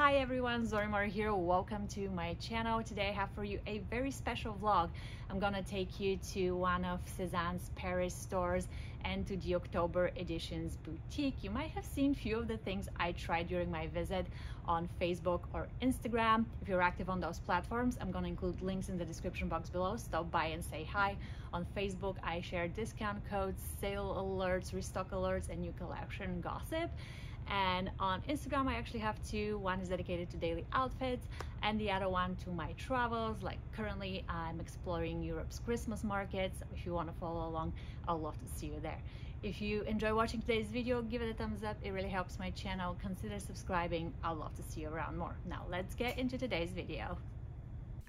Hi everyone, Zorymory here. Welcome to my channel. Today I have for you a very special vlog. I'm gonna take you to one of Sézane's Paris stores and to the October Editions boutique. You might have seen few of the things I tried during my visit on Facebook or Instagram. If you're active on those platforms, I'm gonna include links in the description box below. Stop by and say hi. On Facebook, I share discount codes, sale alerts, restock alerts, and new collection gossip and on Instagram I actually have two. One is dedicated to daily outfits and the other one to my travels. Like currently I'm exploring Europe's Christmas markets. If you want to follow along I'd love to see you there. If you enjoy watching today's video give it a thumbs up. It really helps my channel. Consider subscribing. I'd love to see you around more. Now let's get into today's video.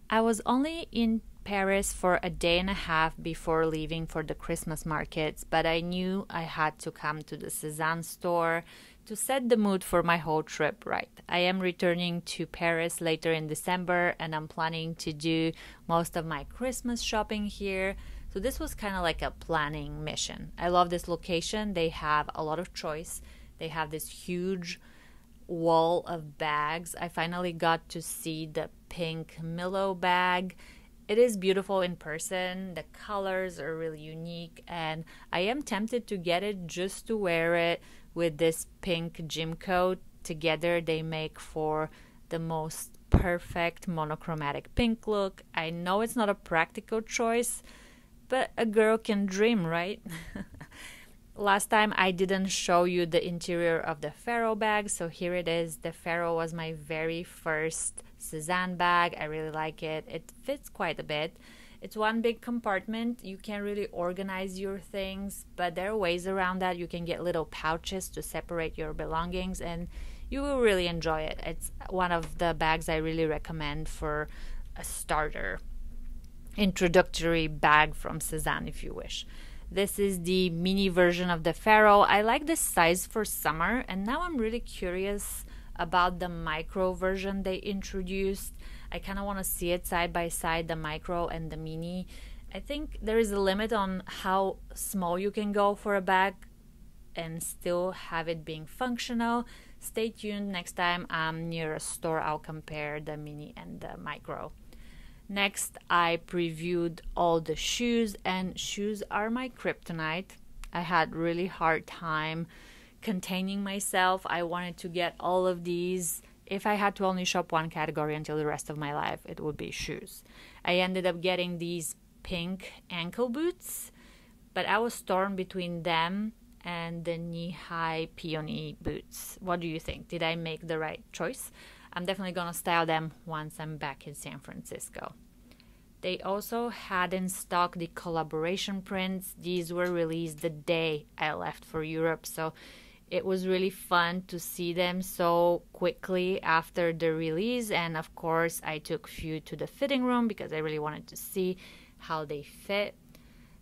I was only in Paris for a day and a half before leaving for the Christmas markets, but I knew I had to come to the Sézane store to set the mood for my whole trip right. I am returning to Paris later in December and I'm planning to do most of my Christmas shopping here. So this was kind of like a planning mission. I love this location. They have a lot of choice. They have this huge wall of bags. I finally got to see the pink Milo bag. It is beautiful in person. The colors are really unique, and I am tempted to get it just to wear it with this pink gym coat. Together, they make for the most perfect monochromatic pink look. I know it's not a practical choice, but a girl can dream, right? Last time I didn't show you the interior of the Farrow bag, so here it is. The Farrow was my very first Sézane bag. I really like it. It fits quite a bit. It's one big compartment. You can't really organize your things, but there are ways around that. You can get little pouches to separate your belongings, and you will really enjoy it. It's one of the bags I really recommend for a starter introductory bag from Sézane if you wish. This is the mini version of the Farrow. I like this size for summer, and now I'm really curious about the micro version they introduced. I kind of want to see it side by side, the micro and the mini. I think there is a limit on how small you can go for a bag and still have it being functional. Stay tuned. Next time I'm near a store, I'll compare the mini and the micro. Next, I previewed all the shoes, and shoes are my kryptonite. I had really hard time containing myself. I wanted to get all of these. If I had to only shop one category until the rest of my life, it would be shoes. I ended up getting these pink ankle boots, but I was torn between them and the knee high peony boots. What do you think? Did I make the right choice? I'm definitely gonna style them once I'm back in San Francisco. They also had in stock the collaboration prints. These were released the day I left for Europe, so it was really fun to see them so quickly after the release. And of course, I took few to the fitting room because I really wanted to see how they fit.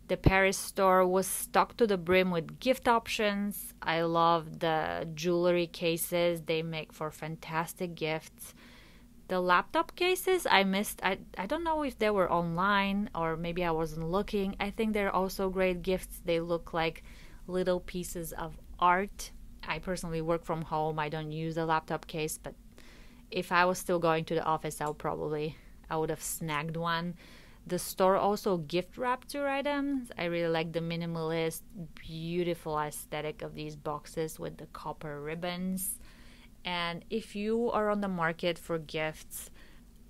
The Paris store was stocked to the brim with gift options. I love the jewelry cases, they make for fantastic gifts. The laptop cases I missed, I, I don't know if they were online or maybe I wasn't looking. I think they're also great gifts. They look like little pieces of art. I personally work from home, I don't use a laptop case, but if I was still going to the office, I would probably I would have snagged one the store also gift wrapped your items. I really like the minimalist, beautiful aesthetic of these boxes with the copper ribbons. And if you are on the market for gifts,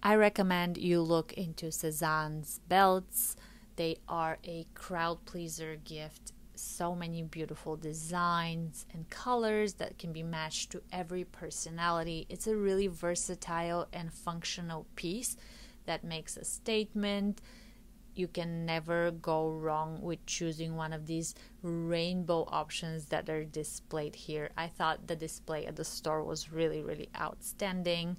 I recommend you look into Sézane's belts. They are a crowd pleaser gift. So many beautiful designs and colors that can be matched to every personality. It's a really versatile and functional piece that makes a statement. You can never go wrong with choosing one of these rainbow options that are displayed here. I thought the display at the store was really, really outstanding.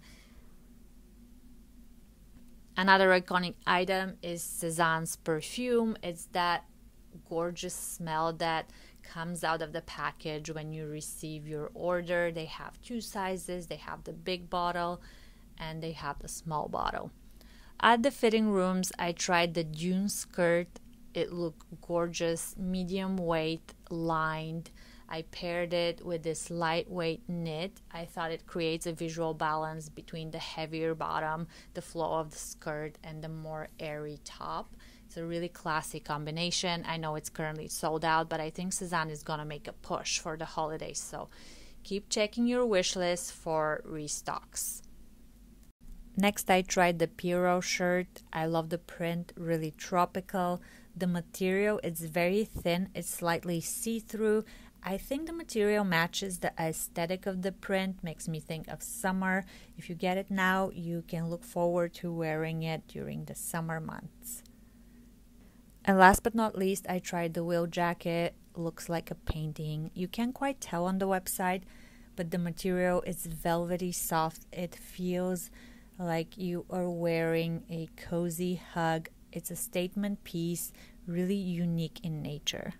Another iconic item is Sézane's perfume. It's that gorgeous smell that comes out of the package when you receive your order. They have two sizes they have the big bottle and they have the small bottle. At the fitting rooms, I tried the Dune skirt. It looked gorgeous, medium weight, lined. I paired it with this lightweight knit. I thought it creates a visual balance between the heavier bottom, the flow of the skirt, and the more airy top. It's a really classy combination. I know it's currently sold out, but I think Sézane is gonna make a push for the holidays. So keep checking your wish list for restocks. Next, I tried the Pierro shirt. I love the print, really tropical. The material is very thin, it's slightly see through. I think the material matches the aesthetic of the print, makes me think of summer. If you get it now, you can look forward to wearing it during the summer months. And last but not least, I tried the Will jacket. Looks like a painting. You can't quite tell on the website, but the material is velvety soft. It feels like you are wearing a cozy hug. It's a statement piece, really unique in nature.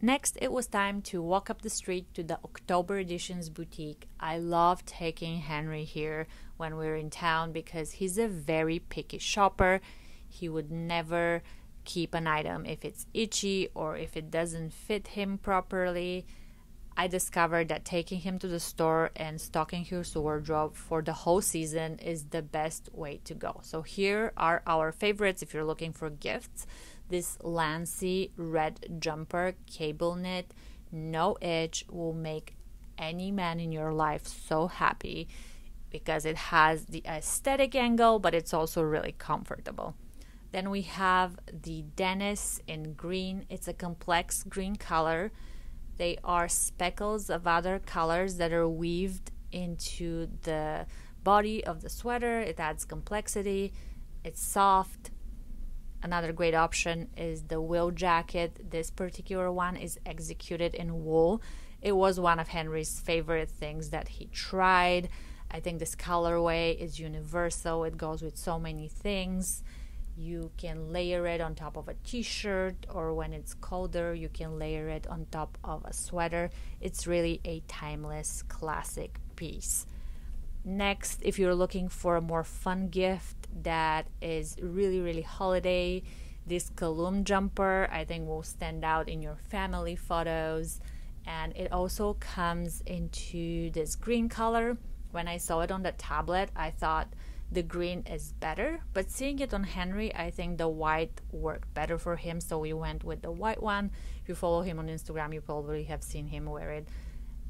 Next, it was time to walk up the street to the October Editions boutique. I love taking Henry here when we're in town because he's a very picky shopper. He would never keep an item if it's itchy or if it doesn't fit him properly. I discovered that taking him to the store and stocking his wardrobe for the whole season is the best way to go. So, here are our favorites if you're looking for gifts this Lancy red jumper cable knit, no itch, will make any man in your life so happy because it has the aesthetic angle, but it's also really comfortable. Then we have the Denis in green. It's a complex green color. They are speckles of other colors that are weaved into the body of the sweater. It adds complexity. It's soft, Another great option is the wool jacket. This particular one is executed in wool. It was one of Henry's favorite things that he tried. I think this colorway is universal. It goes with so many things. You can layer it on top of a t-shirt or when it's colder, you can layer it on top of a sweater. It's really a timeless classic piece. Next, if you're looking for a more fun gift that is really, really holiday, this Calum jumper I think will stand out in your family photos. And it also comes into this green color. When I saw it on the tablet, I thought the green is better, but seeing it on Henry, I think the white worked better for him, so we went with the white one. If you follow him on Instagram, you probably have seen him wear it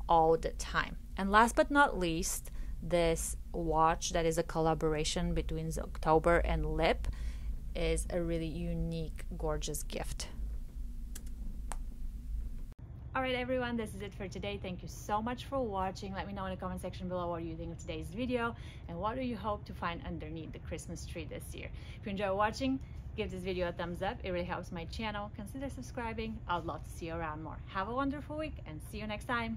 all the time. And last but not least, this watch that is a collaboration between October and Lip is a really unique, gorgeous gift. Alright everyone, this is it for today. Thank you so much for watching. Let me know in the comment section below what you think of today's video and what do you hope to find underneath the Christmas tree this year. If you enjoy watching, give this video a thumbs up. It really helps my channel. Consider subscribing. I'd love to see you around more. Have a wonderful week and see you next time.